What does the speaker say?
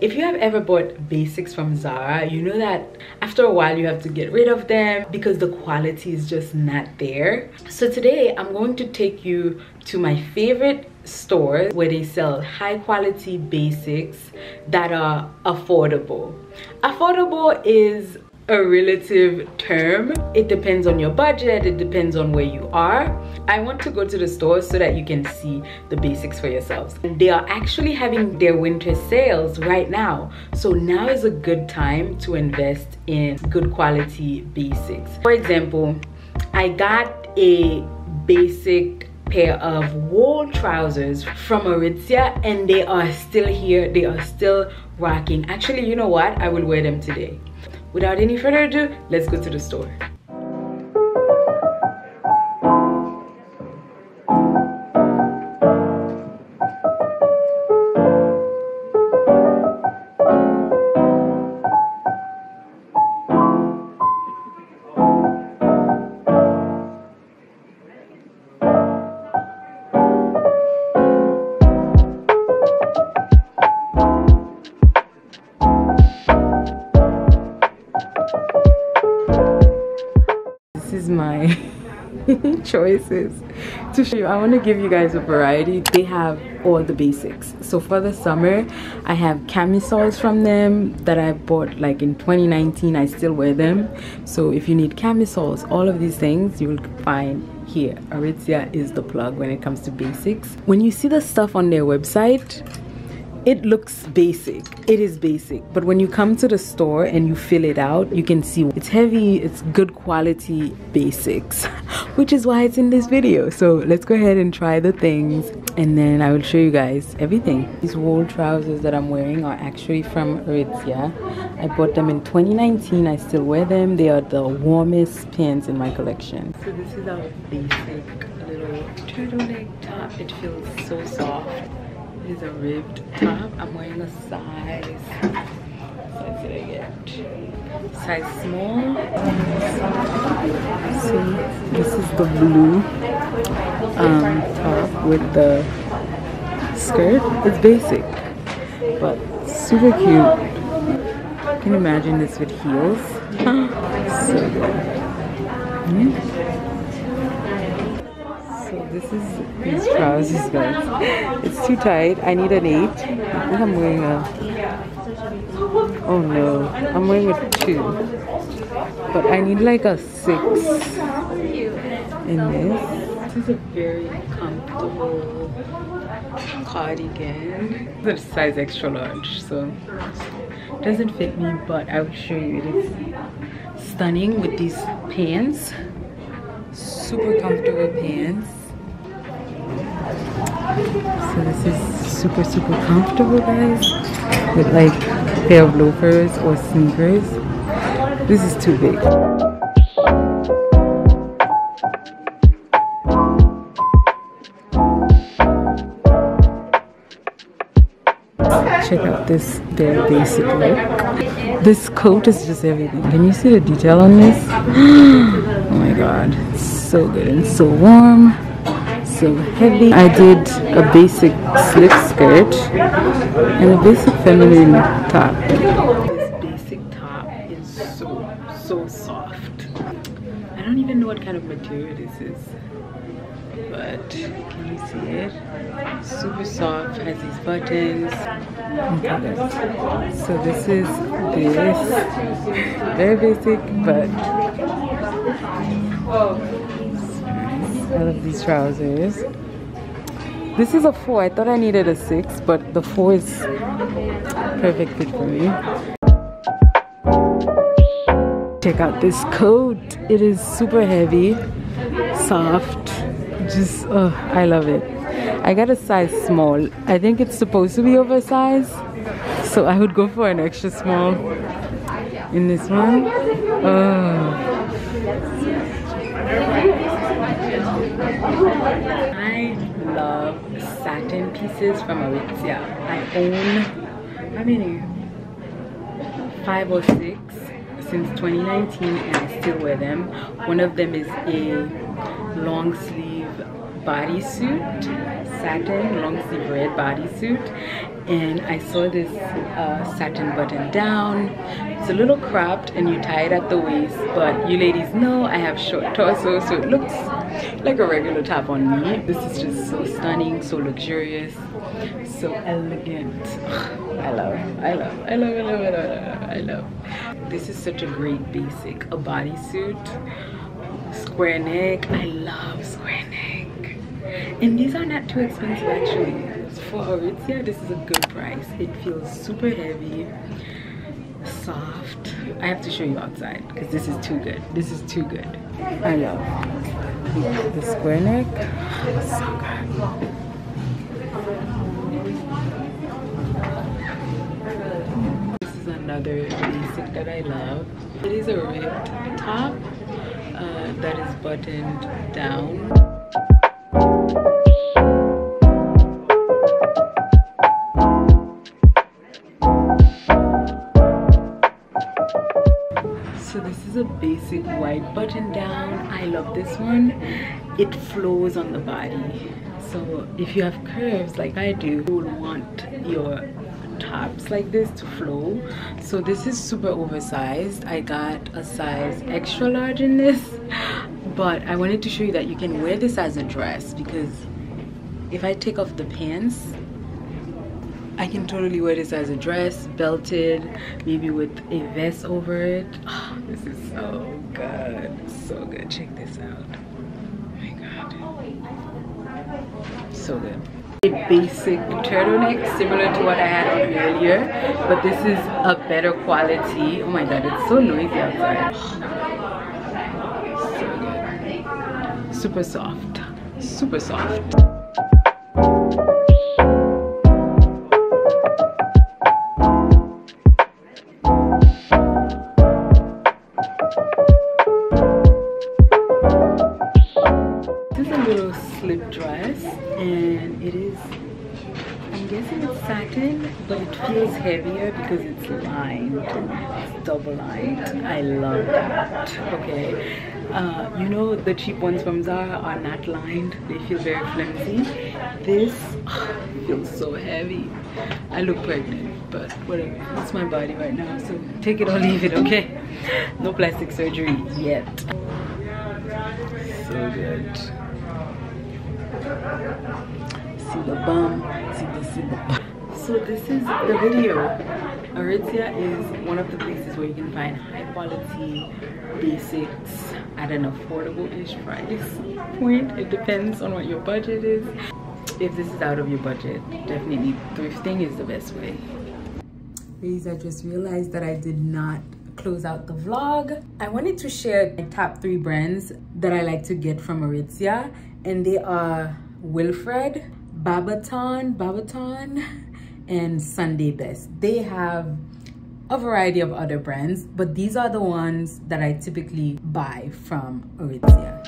if you have ever bought basics from Zara, you know that after a while you have to get rid of them because the quality is just not there. So today I'm going to take you to my favorite stores where they sell high quality basics that are affordable. Affordable is a relative term. It depends on your budget, it depends on where you are. I want to go to the store so that you can see the basics for yourselves. They are actually having their winter sales right now. So now is a good time to invest in good quality basics. For example, I got a basic pair of wool trousers from Aritzia and they are still here. They are still rocking. Actually, you know what? I will wear them today. Without any further ado, let's go to the store. Is my choices to show you. I want to give you guys a variety. They have all the basics. So for the summer i have camisoles from them that i bought like in 2019 i still wear them. So if you need camisoles all of these things you will find here. Aritzia is the plug when it comes to basics. When you see the stuff on their website it looks basic. It is basic. But when you come to the store and you fill it out you can see it's heavy it's good quality basics which is why it's in this video. So let's go ahead and try the things and then I will show you guys everything. These wool trousers that I'm wearing are actually from Aritzia. I bought them in 2019 I still wear them. They are the warmest pants in my collection. So this is our basic little turtleneck top. It feels so soft is a ribbed top. I'm wearing a size. Size did I get? Size small. So this is the blue um, top with the skirt. It's basic, but super cute. Can you imagine this with heels? so good. Mm -hmm this is these trousers guys. It's too tight. I need an eight. I think i'm wearing a oh no. I'm wearing a two. But i need like a six in this. This is a very comfortable cardigan. It's size extra large so it doesn't fit me but i will show you. It is stunning with these pants. Super comfortable pants so this is super, super comfortable, guys. With like a pair of loafers or sneakers. This is too big. Check out this bare basic look. This coat is just everything. Can you see the detail on this? oh my god. It's so good and so warm heavy. I did a basic slip skirt and a basic feminine top. This basic top is so, so soft. I don't even know what kind of material this is. But can you see it? Super soft, has these buttons. So this is this. Very basic, but I love these trousers. This is a four. I thought I needed a six, but the four is perfect fit for me. Check out this coat. It is super heavy, soft. Just, oh, I love it. I got a size small. I think it's supposed to be oversized. So I would go for an extra small in this one. Oh. I love satin pieces from Aritzia. I own, how many? Five or six since 2019 and I still wear them. One of them is a long sleeve bodysuit, satin long sleeve red bodysuit and I saw this uh, satin button down. It's a little cropped and you tie it at the waist, but you ladies know I have short torso, so it looks like a regular top on me. This is just so stunning, so luxurious, so elegant. I love, I love, I love, I love, I love, I love. This is such a great basic, a bodysuit, square neck. I love square neck. And these are not too expensive actually for Aritzia, this is a good price. It feels super heavy, soft. I have to show you outside because this is too good. This is too good. I love the square neck. So good. This is another basic that I love. It is a ribbed top uh, that is buttoned down. Button down i love this one. It flows on the body. So if you have curves like i do you will want your tops like this to flow. So this is super oversized. I got a size extra large in this but i wanted to show you that you can wear this as a dress because if i take off the pants I can totally wear this as a dress, belted, maybe with a vest over it. Ah, This is so good, so good. Check this out. Oh my God, so good. A basic turtleneck similar to what I had on earlier, but this is a better quality. Oh my God, it's so noisy outside. So good. Super soft, super soft. But it feels heavier because it's lined it's double lined i love that. Okay. Uh, you know the cheap ones from zara are not lined. They feel very flimsy. This feels so heavy. I look pregnant but whatever. It's my body right now so take it or leave it okay? No plastic surgery yet. So good. See the bum. See the see the bum so this is the video. Aritzia is one of the places where you can find high quality basics at an affordable-ish price point. It depends on what your budget is. If this is out of your budget definitely thrifting is the best way. Ladies i just realized that i did not close out the vlog. I wanted to share my top three brands that i like to get from aritzia and they are wilfred babaton babaton and Sunday Best. They have a variety of other brands, but these are the ones that I typically buy from Aritzia.